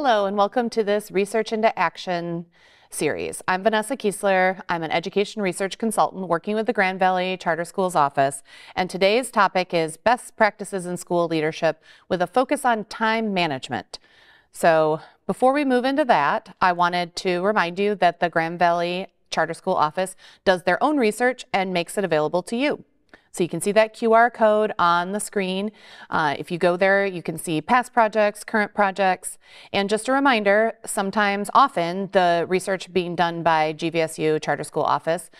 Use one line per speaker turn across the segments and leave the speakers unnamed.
Hello, and welcome to this Research into Action series. I'm Venessa Keesler. I'm an education research consultant working with the Grand Valley Charter Schools office. And today's topic is best practices in school leadership with a focus on time management. So before we move into that, I wanted to remind you that the Grand Valley Charter School office does their own research and makes it available to you. So you can see that QR code on the screen. Uh, if you go there, you can see past projects, current projects, and just a reminder, sometimes, often, the research being done by GVSU Charter School Office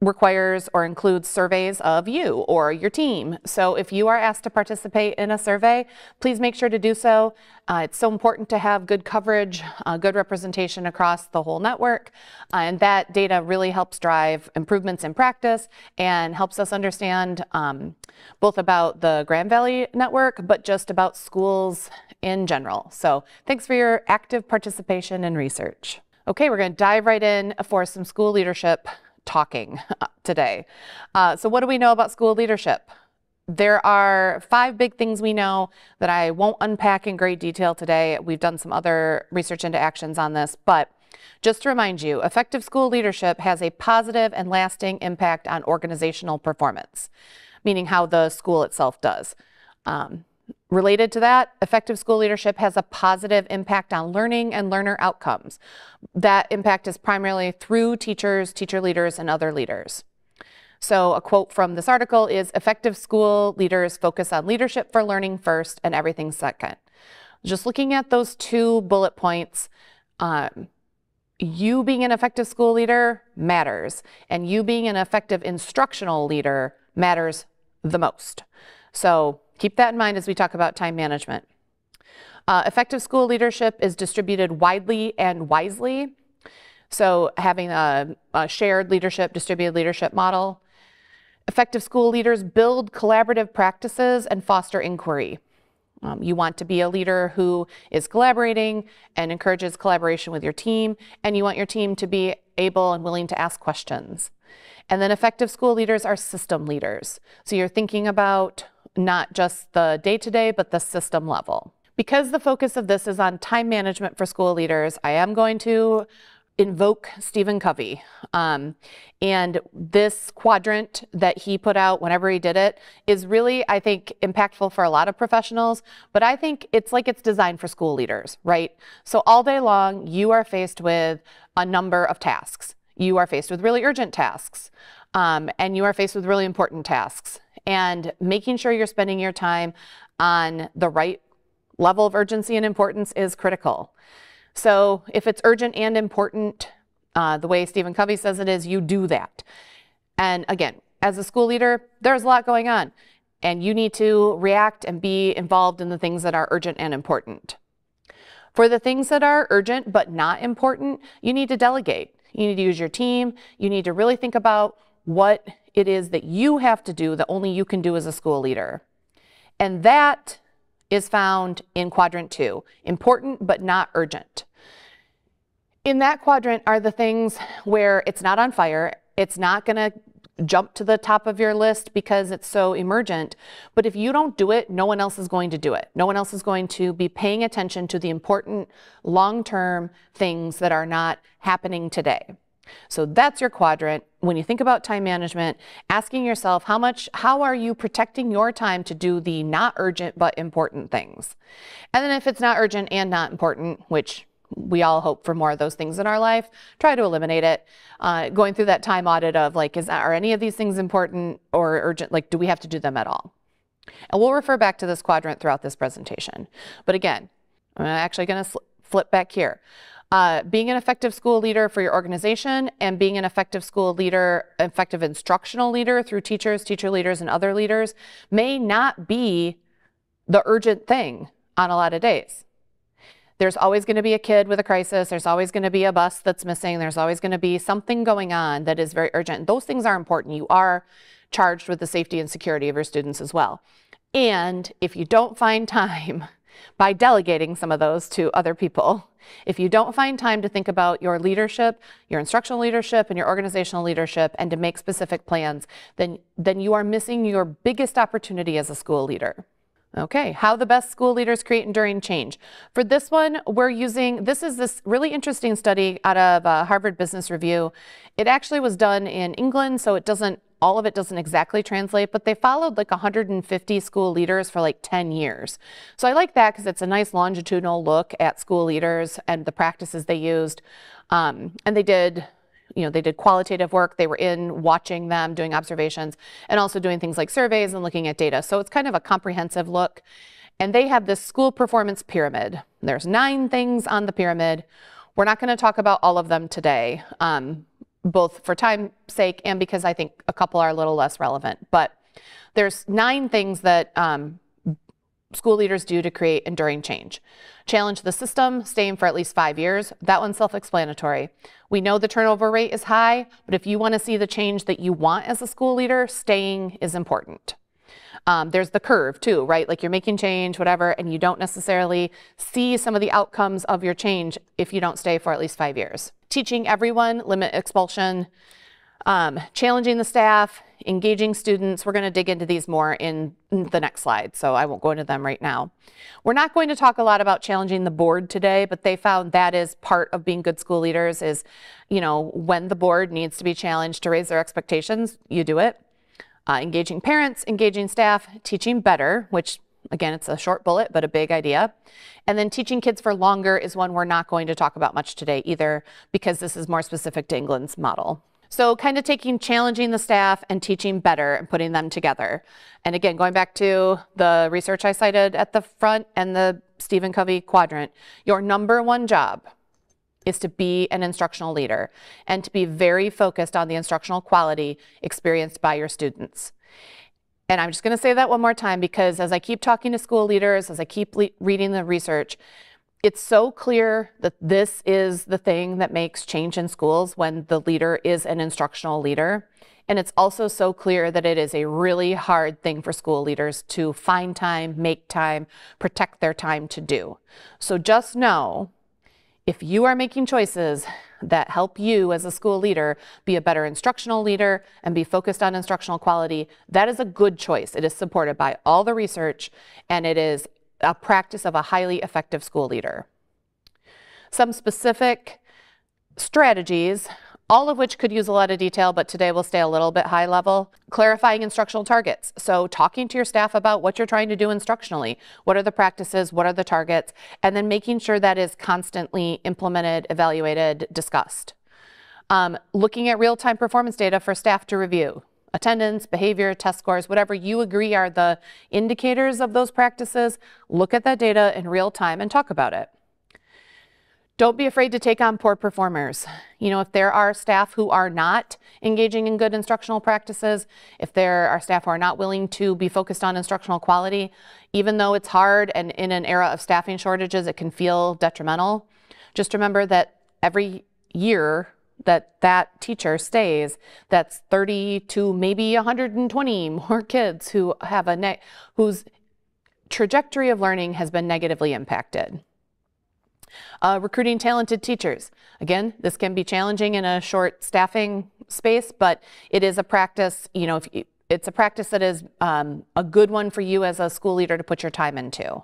requires or includes surveys of you or your team. So if you are asked to participate in a survey, please make sure to do so. Uh, it's so important to have good coverage, uh, good representation across the whole network. Uh, and that data really helps drive improvements in practice and helps us understand um, both about the Grand Valley network, but just about schools in general. So thanks for your active participation in research. Okay, we're going to dive right in for some school leadership talking today. Uh, so what do we know about school leadership? There are five big things we know that I won't unpack in great detail today. We've done some other research into actions on this, but just to remind you, effective school leadership has a positive and lasting impact on organizational performance, meaning how the school itself does. Um, Related to that, effective school leadership has a positive impact on learning and learner outcomes. That impact is primarily through teachers, teacher leaders, and other leaders. So a quote from this article is, effective school leaders focus on leadership for learning first and everything second. Just looking at those two bullet points, um, you being an effective school leader matters, and you being an effective instructional leader matters the most. So Keep that in mind as we talk about time management. Uh, effective school leadership is distributed widely and wisely. So having a, a shared leadership, distributed leadership model. Effective school leaders build collaborative practices and foster inquiry. Um, you want to be a leader who is collaborating and encourages collaboration with your team, and you want your team to be able and willing to ask questions. And then effective school leaders are system leaders. So you're thinking about not just the day to day, but the system level. Because the focus of this is on time management for school leaders, I am going to invoke Stephen Covey. Um, and this quadrant that he put out whenever he did it is really, I think, impactful for a lot of professionals, but I think it's like it's designed for school leaders, right? So all day long, you are faced with a number of tasks. You are faced with really urgent tasks, um, and you are faced with really important tasks and making sure you're spending your time on the right level of urgency and importance is critical. So if it's urgent and important, uh, the way Stephen Covey says it is, you do that. And again, as a school leader, there's a lot going on, and you need to react and be involved in the things that are urgent and important. For the things that are urgent but not important, you need to delegate. You need to use your team. You need to really think about what it is that you have to do that only you can do as a school leader. And that is found in quadrant two, important but not urgent. In that quadrant are the things where it's not on fire, it's not going to jump to the top of your list because it's so emergent. But if you don't do it, no one else is going to do it. No one else is going to be paying attention to the important long term things that are not happening today. So that's your quadrant. When you think about time management, asking yourself how much, how are you protecting your time to do the not urgent but important things? And then if it's not urgent and not important, which we all hope for more of those things in our life, try to eliminate it. Uh, going through that time audit of like, is are any of these things important or urgent? Like, do we have to do them at all? And we'll refer back to this quadrant throughout this presentation. But again, I'm actually going to flip back here. Uh, being an effective school leader for your organization and being an effective school leader, effective instructional leader through teachers, teacher leaders, and other leaders may not be the urgent thing on a lot of days. There's always going to be a kid with a crisis. There's always going to be a bus that's missing. There's always going to be something going on that is very urgent. Those things are important. You are charged with the safety and security of your students as well. And if you don't find time by delegating some of those to other people, if you don't find time to think about your leadership, your instructional leadership, and your organizational leadership, and to make specific plans, then, then you are missing your biggest opportunity as a school leader. Okay, how the best school leaders create enduring change. For this one, we're using, this is this really interesting study out of uh, Harvard Business Review. It actually was done in England, so it doesn't, all of it doesn't exactly translate, but they followed like 150 school leaders for like 10 years. So I like that because it's a nice longitudinal look at school leaders and the practices they used. Um, and they did you know, they did qualitative work. They were in watching them, doing observations, and also doing things like surveys and looking at data. So it's kind of a comprehensive look. And they have this school performance pyramid. There's nine things on the pyramid. We're not going to talk about all of them today, um, both for time's sake and because I think a couple are a little less relevant. But there's nine things that um, school leaders do to create enduring change. Challenge the system, staying for at least five years. That one's self-explanatory. We know the turnover rate is high, but if you want to see the change that you want as a school leader, staying is important. Um, there's the curve too, right? Like you're making change, whatever, and you don't necessarily see some of the outcomes of your change if you don't stay for at least five years. Teaching everyone, limit expulsion, um, challenging the staff, engaging students. We're going to dig into these more in the next slide, so I won't go into them right now. We're not going to talk a lot about challenging the board today, but they found that is part of being good school leaders is, you know, when the board needs to be challenged to raise their expectations, you do it. Uh, engaging parents, engaging staff, teaching better, which Again, it's a short bullet, but a big idea. And then teaching kids for longer is one we're not going to talk about much today either, because this is more specific to England's model. So kind of taking challenging the staff and teaching better and putting them together. And again, going back to the research I cited at the front and the Stephen Covey quadrant, your number one job is to be an instructional leader and to be very focused on the instructional quality experienced by your students. And I'm just going to say that one more time because as I keep talking to school leaders, as I keep reading the research, it's so clear that this is the thing that makes change in schools when the leader is an instructional leader. And it's also so clear that it is a really hard thing for school leaders to find time, make time, protect their time to do. So just know if you are making choices that help you as a school leader be a better instructional leader and be focused on instructional quality, that is a good choice. It is supported by all the research and it is a practice of a highly effective school leader. Some specific strategies, all of which could use a lot of detail, but today we'll stay a little bit high level. Clarifying instructional targets. So talking to your staff about what you're trying to do instructionally. What are the practices? What are the targets? And then making sure that is constantly implemented, evaluated, discussed. Um, looking at real-time performance data for staff to review attendance, behavior, test scores, whatever you agree are the indicators of those practices, look at that data in real time and talk about it. Don't be afraid to take on poor performers. You know, if there are staff who are not engaging in good instructional practices, if there are staff who are not willing to be focused on instructional quality, even though it's hard and in an era of staffing shortages, it can feel detrimental, just remember that every year that that teacher stays, that's 30 to maybe 120 more kids who have a whose trajectory of learning has been negatively impacted. Uh, recruiting talented teachers. Again, this can be challenging in a short staffing space, but it is a practice, you know, you, it's a practice that is um, a good one for you as a school leader to put your time into.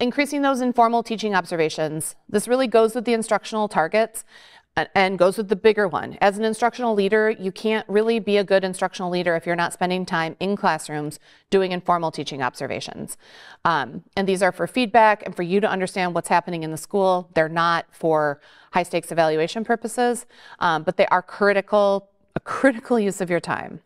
Increasing those informal teaching observations. This really goes with the instructional targets and goes with the bigger one. As an instructional leader, you can't really be a good instructional leader if you're not spending time in classrooms doing informal teaching observations. Um, and these are for feedback and for you to understand what's happening in the school. They're not for high stakes evaluation purposes, um, but they are critical, a critical use of your time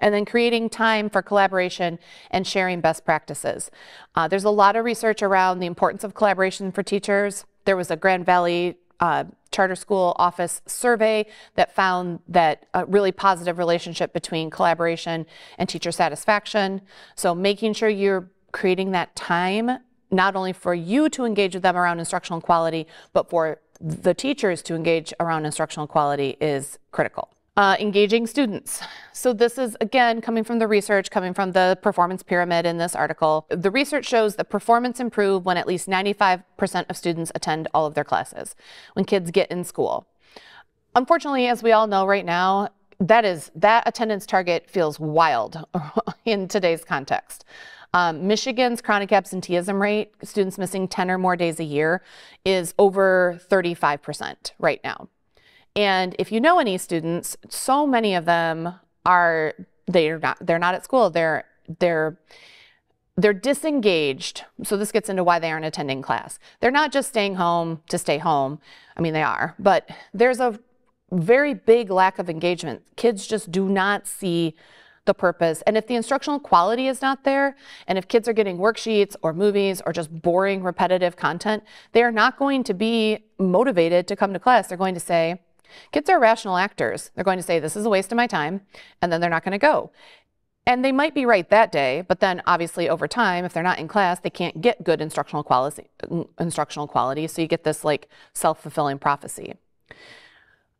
and then creating time for collaboration and sharing best practices. Uh, there's a lot of research around the importance of collaboration for teachers. There was a Grand Valley uh, charter school office survey that found that a really positive relationship between collaboration and teacher satisfaction. So making sure you're creating that time not only for you to engage with them around instructional quality, but for the teachers to engage around instructional quality is critical. Uh, engaging students. So this is, again, coming from the research, coming from the performance pyramid in this article. The research shows that performance improve when at least 95% of students attend all of their classes, when kids get in school. Unfortunately, as we all know right now, that is that attendance target feels wild in today's context. Um, Michigan's chronic absenteeism rate, students missing 10 or more days a year, is over 35% right now. And if you know any students, so many of them are they're not they're not at school. They're they're they're disengaged. So this gets into why they aren't attending class. They're not just staying home to stay home. I mean, they are, but there's a very big lack of engagement. Kids just do not see the purpose. And if the instructional quality is not there, and if kids are getting worksheets or movies or just boring, repetitive content, they are not going to be motivated to come to class. They're going to say, kids are rational actors. They're going to say, this is a waste of my time, and then they're not going to go. And they might be right that day, but then obviously over time, if they're not in class, they can't get good instructional quality, instructional quality. So you get this like self-fulfilling prophecy.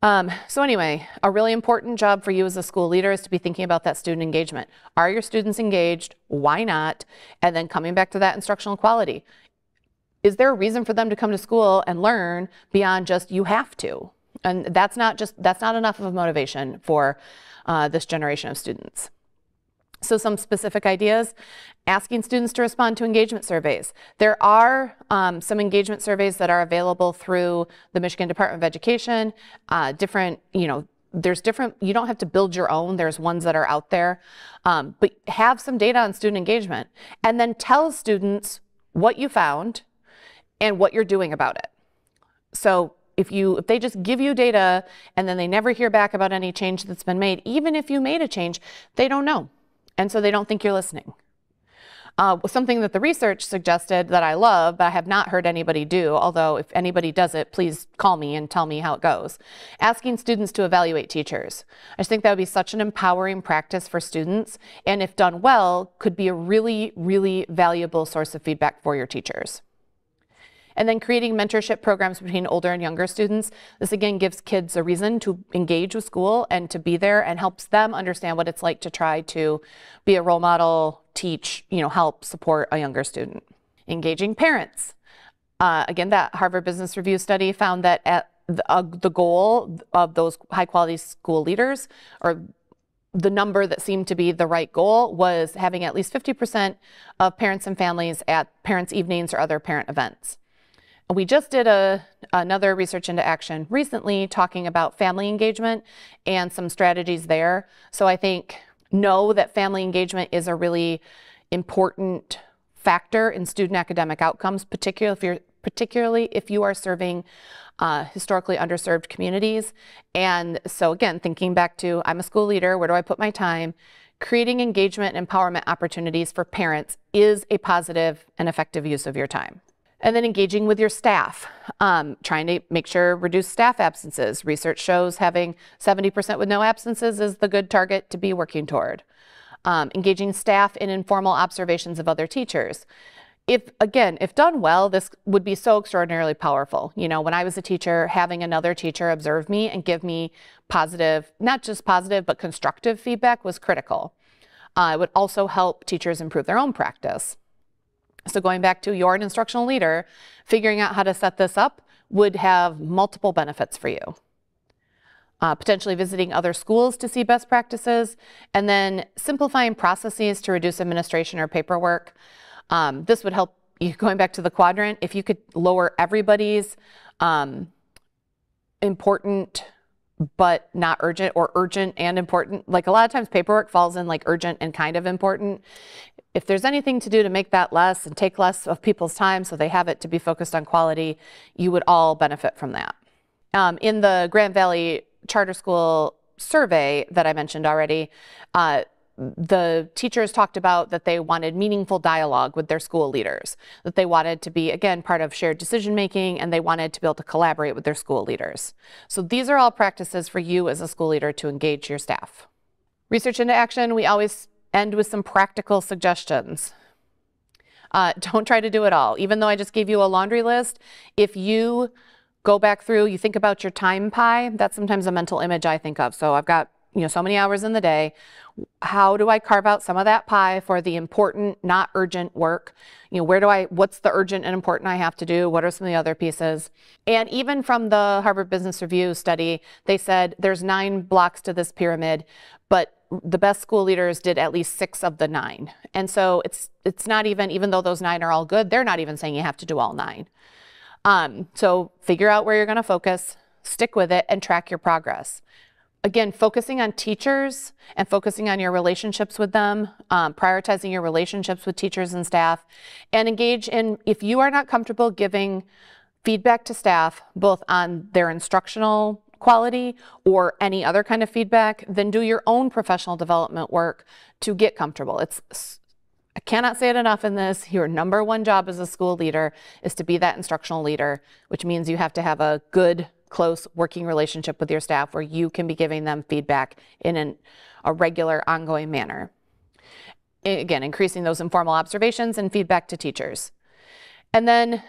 Um, so anyway, a really important job for you as a school leader is to be thinking about that student engagement. Are your students engaged? Why not? And then coming back to that instructional quality. Is there a reason for them to come to school and learn beyond just you have to? And that's not just that's not enough of a motivation for uh, this generation of students. So some specific ideas, asking students to respond to engagement surveys. There are um, some engagement surveys that are available through the Michigan Department of Education, uh, different, you know, there's different, you don't have to build your own, there's ones that are out there, um, but have some data on student engagement and then tell students what you found and what you're doing about it. So if you if they just give you data and then they never hear back about any change that's been made, even if you made a change, they don't know. And so they don't think you're listening. Uh, something that the research suggested that I love, but I have not heard anybody do, although if anybody does it, please call me and tell me how it goes. Asking students to evaluate teachers. I just think that would be such an empowering practice for students, and if done well, could be a really, really valuable source of feedback for your teachers. And then creating mentorship programs between older and younger students. This again gives kids a reason to engage with school and to be there and helps them understand what it's like to try to be a role model, teach, you know, help support a younger student. Engaging parents. Uh, again, that Harvard Business Review study found that at the, uh, the goal of those high quality school leaders or the number that seemed to be the right goal was having at least 50% of parents and families at parents' evenings or other parent events. We just did a, another research into action recently talking about family engagement and some strategies there. So I think know that family engagement is a really important factor in student academic outcomes, particularly if you're particularly if you are serving uh, historically underserved communities. And so again, thinking back to I'm a school leader, where do I put my time? Creating engagement and empowerment opportunities for parents is a positive and effective use of your time. And then engaging with your staff, um, trying to make sure reduce staff absences. Research shows having 70% with no absences is the good target to be working toward. Um, engaging staff in informal observations of other teachers. If again, if done well, this would be so extraordinarily powerful. You know, when I was a teacher, having another teacher observe me and give me positive, not just positive, but constructive feedback was critical. Uh, it would also help teachers improve their own practice. So going back to you're an instructional leader, figuring out how to set this up would have multiple benefits for you. Uh, potentially visiting other schools to see best practices, and then simplifying processes to reduce administration or paperwork. Um, this would help you, going back to the quadrant, if you could lower everybody's um, important but not urgent or urgent and important. Like a lot of times paperwork falls in like urgent and kind of important. If there's anything to do to make that less and take less of people's time so they have it to be focused on quality, you would all benefit from that. Um, in the Grand Valley Charter School survey that I mentioned already, uh, the teachers talked about that they wanted meaningful dialogue with their school leaders, that they wanted to be, again, part of shared decision making, and they wanted to be able to collaborate with their school leaders. So these are all practices for you as a school leader to engage your staff. Research into action, we always end with some practical suggestions. Uh, don't try to do it all. Even though I just gave you a laundry list, if you go back through, you think about your time pie, that's sometimes a mental image I think of. So I've got you know so many hours in the day. How do I carve out some of that pie for the important, not urgent work? You know, where do I, what's the urgent and important I have to do? What are some of the other pieces? And even from the Harvard Business Review study, they said there's nine blocks to this pyramid, but the best school leaders did at least six of the nine. And so it's it's not even even though those nine are all good, they're not even saying you have to do all nine. Um, so figure out where you're going to focus, stick with it, and track your progress. Again, focusing on teachers and focusing on your relationships with them, um, prioritizing your relationships with teachers and staff, and engage in if you are not comfortable giving feedback to staff both on their instructional quality or any other kind of feedback, then do your own professional development work to get comfortable. It's I cannot say it enough in this. Your number one job as a school leader is to be that instructional leader, which means you have to have a good, close working relationship with your staff where you can be giving them feedback in an, a regular, ongoing manner. Again, increasing those informal observations and feedback to teachers. And then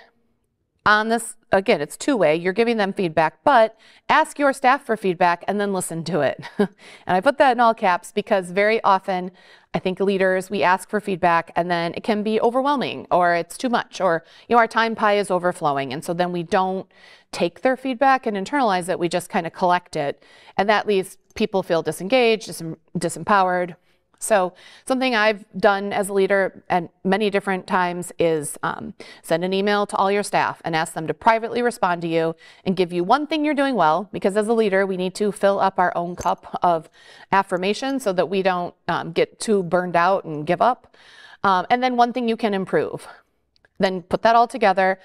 on this, again, it's two way. You're giving them feedback, but ask your staff for feedback and then listen to it. and I put that in all caps because very often I think leaders, we ask for feedback and then it can be overwhelming or it's too much or, you know, our time pie is overflowing. And so then we don't take their feedback and internalize it. We just kind of collect it. And that leaves people feel disengaged, dis- disempowered. So something I've done as a leader at many different times is um, send an email to all your staff and ask them to privately respond to you and give you one thing you're doing well, because as a leader, we need to fill up our own cup of affirmation so that we don't um, get too burned out and give up. Um, and then one thing you can improve. Then put that all together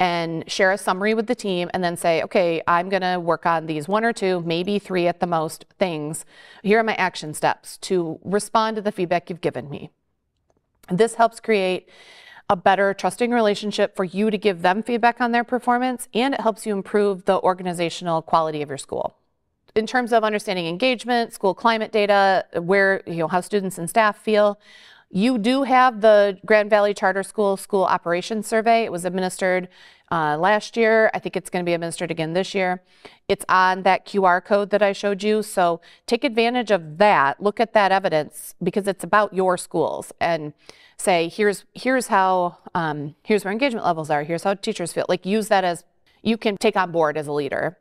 and share a summary with the team and then say, okay, I'm going to work on these one or two, maybe three at the most things. Here are my action steps to respond to the feedback you've given me. This helps create a better trusting relationship for you to give them feedback on their performance and it helps you improve the organizational quality of your school. In terms of understanding engagement, school climate data, where, you know, how students and staff feel, you do have the Grand Valley Charter School School Operations Survey. It was administered uh, last year. I think it's going to be administered again this year. It's on that QR code that I showed you. So take advantage of that. Look at that evidence because it's about your schools and say, here's here's how um, here's where engagement levels are. Here's how teachers feel. Like use that as you can take on board as a leader.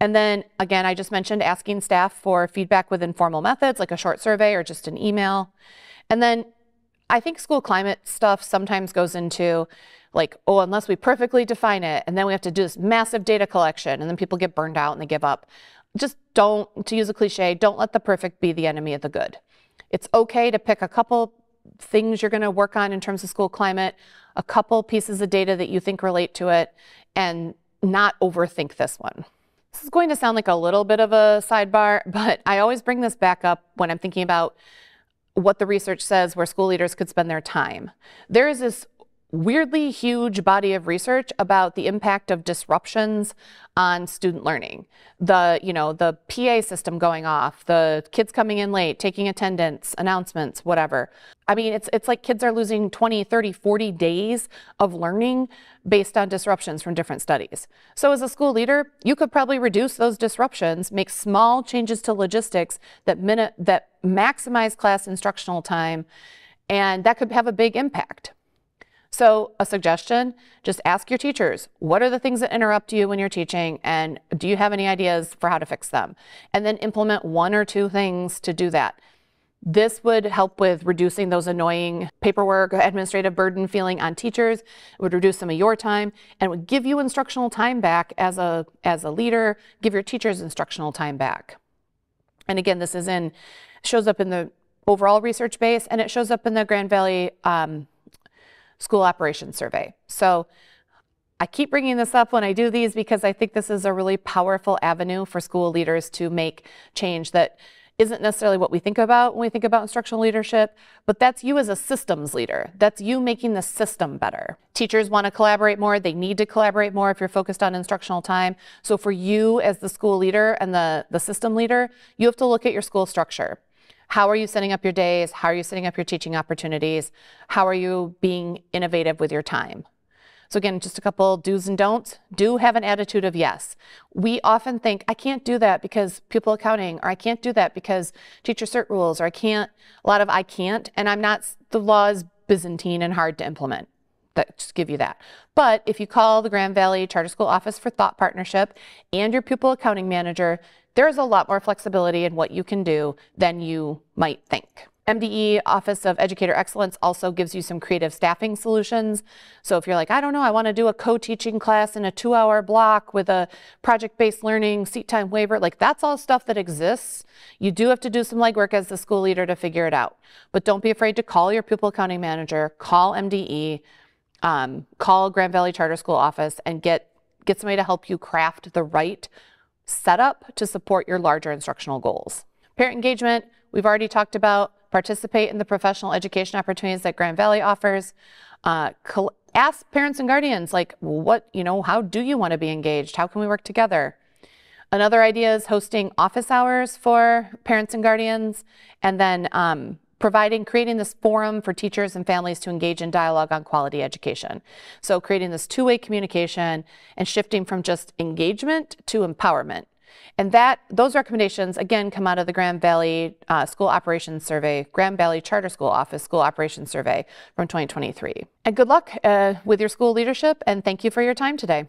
And then again, I just mentioned asking staff for feedback with informal methods like a short survey or just an email. And then I think school climate stuff sometimes goes into like, oh, unless we perfectly define it, and then we have to do this massive data collection, and then people get burned out and they give up. Just don't, to use a cliche, don't let the perfect be the enemy of the good. It's okay to pick a couple things you're going to work on in terms of school climate, a couple pieces of data that you think relate to it, and not overthink this one. This is going to sound like a little bit of a sidebar, but I always bring this back up when I'm thinking about what the research says where school leaders could spend their time. There is this weirdly huge body of research about the impact of disruptions on student learning. The, you know, the PA system going off, the kids coming in late, taking attendance, announcements, whatever. I mean, it's it's like kids are losing 20, 30, 40 days of learning based on disruptions from different studies. So as a school leader, you could probably reduce those disruptions, make small changes to logistics that minute that maximize class instructional time, and that could have a big impact. So, a suggestion just ask your teachers what are the things that interrupt you when you're teaching, and do you have any ideas for how to fix them? And then implement one or two things to do that. This would help with reducing those annoying paperwork, administrative burden feeling on teachers. It would reduce some of your time and would give you instructional time back as a, as a leader, give your teachers instructional time back. And again, this is in, shows up in the overall research base and it shows up in the Grand Valley um, School Operations Survey. So I keep bringing this up when I do these because I think this is a really powerful avenue for school leaders to make change that isn't necessarily what we think about when we think about instructional leadership, but that's you as a systems leader. That's you making the system better. Teachers want to collaborate more. They need to collaborate more if you're focused on instructional time. So for you as the school leader and the, the system leader, you have to look at your school structure. How are you setting up your days? How are you setting up your teaching opportunities? How are you being innovative with your time? So again, just a couple do's and don'ts. Do have an attitude of yes. We often think, I can't do that because pupil accounting, or I can't do that because teacher cert rules, or I can't, a lot of I can't, and I'm not, the law is Byzantine and hard to implement. That just give you that. But if you call the Grand Valley Charter School Office for Thought Partnership and your pupil accounting manager, there's a lot more flexibility in what you can do than you might think. MDE, Office of Educator Excellence, also gives you some creative staffing solutions. So if you're like, I don't know, I want to do a co-teaching class in a two-hour block with a project-based learning, seat time waiver, like that's all stuff that exists. You do have to do some legwork as the school leader to figure it out. But don't be afraid to call your pupil accounting manager, call MDE, um, call Grand Valley Charter School office and get, get somebody to help you craft the right setup to support your larger instructional goals. Parent engagement, we've already talked about participate in the professional education opportunities that Grand Valley offers. Uh, ask parents and guardians, like, what, you know, how do you want to be engaged? How can we work together? Another idea is hosting office hours for parents and guardians, and then um, providing, creating this forum for teachers and families to engage in dialogue on quality education. So creating this two-way communication and shifting from just engagement to empowerment. And that those recommendations, again, come out of the Grand Valley uh, School Operations Survey, Grand Valley Charter School Office School Operations Survey from 2023. And good luck uh, with your school leadership, and thank you for your time today.